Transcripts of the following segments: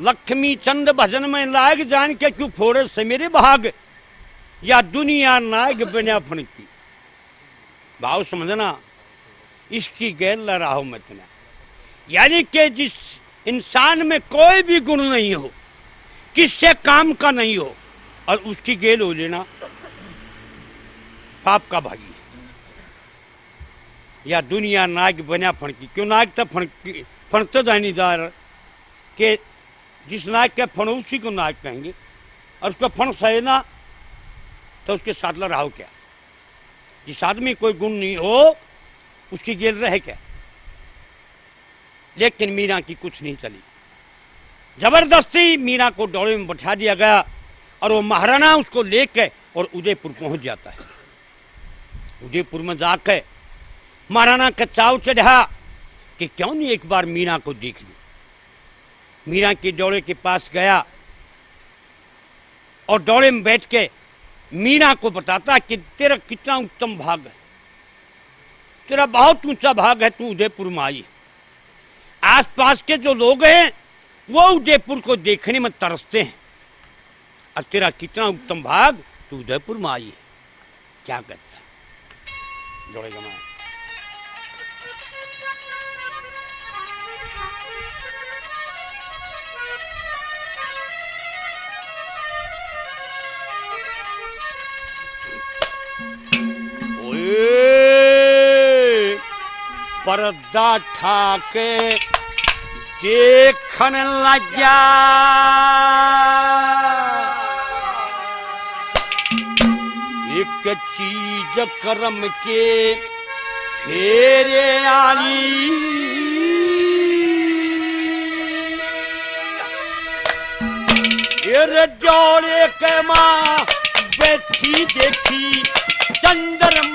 लक्ष्मी चंद भजन में लाग जान के क्यों फोड़े से मेरे भाग? या दुनिया नाग बना फणकी भाव समझना, इसकी गैर लड़ाओ मत ना। यानी कि जिस इंसान में कोई भी गुण नहीं हो, किससे काम का नहीं हो, और उसकी गेल हो लेना, पाप का भागी। या दुनिया नाग बना फणकी क्यों नाग तो फणकी फणते जा रहा कि जिस नायक के फण उसी को नायक कहेंगे। और उसका फण सहे ना तो उसके साथ लड़ाओ क्या? जिस आदमी कोई गुण नहीं हो, उसकी गेल रहे क्या? लेकिन मीरा की कुछ नहीं चली। ज़बरदस्ती मीरा को डोले में बैठा दिया गया, और वो महाराणा उसको लेके और उदयपुर पहुँच जाता है। उदयपुर में जाके महाराणा का चाव चढ़ा कि क्यों नहीं एक बार मीरा को देख लूँ? मीरा के डोले के पास गया और डोले में बैठ के मीरा को बताता कि तेरा कितना उत्तम भाग है। तेरा बहुत ऊँचा भाग है, तू उदयपुर में आई। आसपास के जो लोग हैं, वो उदयपुर को देखने में तरसते हैं। और तेरा कितना उत्तम भाग, तू उदयपुर में आई। है क्या करता है? जोड़े जमा पर्दा ठाके देखन लग्या। एक चीज़ करम के फेरे एरे जोड़े के माँ बैठी देखी चंद्रमा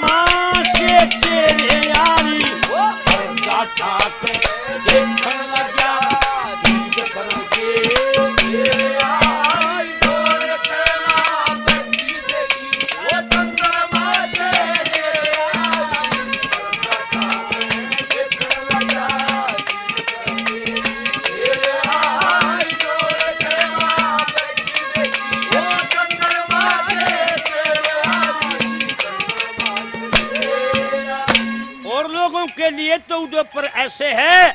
लोगों के लिए तो उदयपुर ऐसे है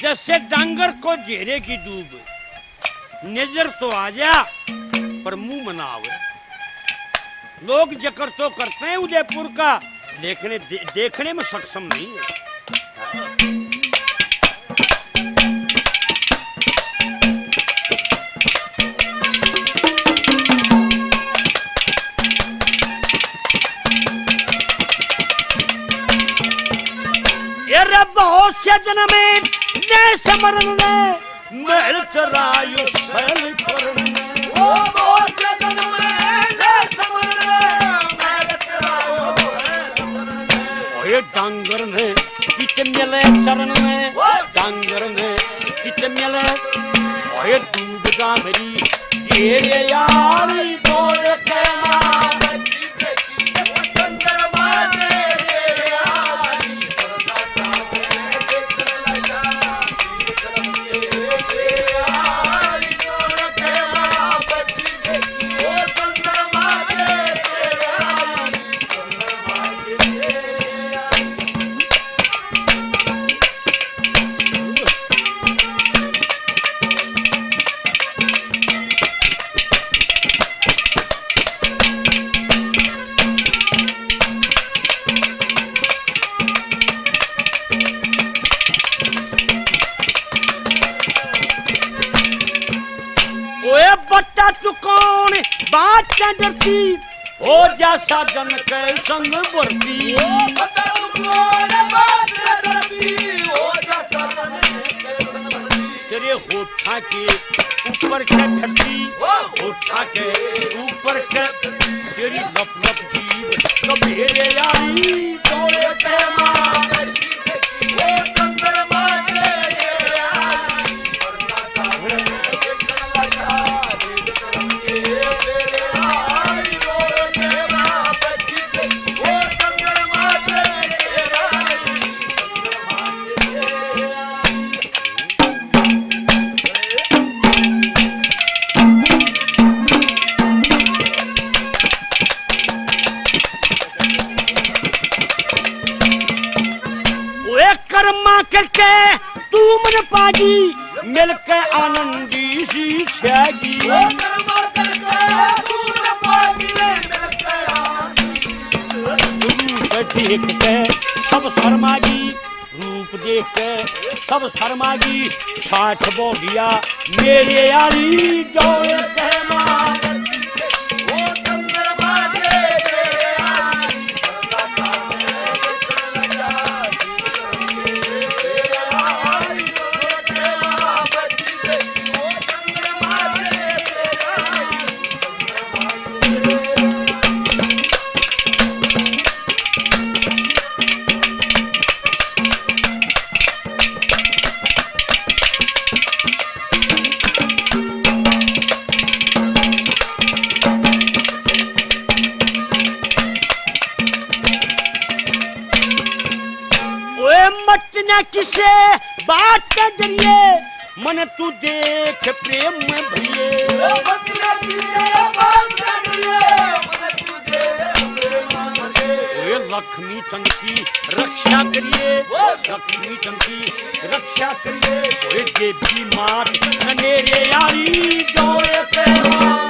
जैसे डांगर को जेरे की डूब। नज़र तो आ जा पर मुँह मना लोग जकर तो करते हैं उदयपुर का देखने दे, देखने में सक्षम नहीं है। ಭೋಷಜನಮೇ ದೇಶ ಮರಣ ಮೆಳಚರಾಯು ಸಲಿ ಪರಣ ಓ ಭೋಷಜನಮೇ ದೇಶ ಮರಣ ಮೆಳಚರಾಯು ಸಲಿ ಪರಣ ಓ ಡಾಂಗರನೆ ಕಿಚನ್ಯಲೆ ಚರಣನೆ ಡಾಂಗರನೆ ಕಿಚನ್ಯಲೆ ಓ ಡೂಬದಾ ಮರಿ ಏರಿಯಾಳಿ बात क्या डरती? हो जा साजन के संग संग तेरे होठा के ऊपर के ठट्टी होठा के ऊपर के तेरी लप लप जीव कबेरे आई तोड़े पे करके तू मन पागी मिलके आनंदी सी छगी रूप देख के सब शर्मागी रूप देख के सब शर्मागी साठ बोलिया मेरे यारी डोले के मार ओए किसे? बात के ज़रिए। मन तू देख, प्रेम में भरिए। लक्ष्मी चंद की रक्षा करिए। लक्ष्मी चंद की रक्षा करिए। देवी मात मेरे यारी डोरे पे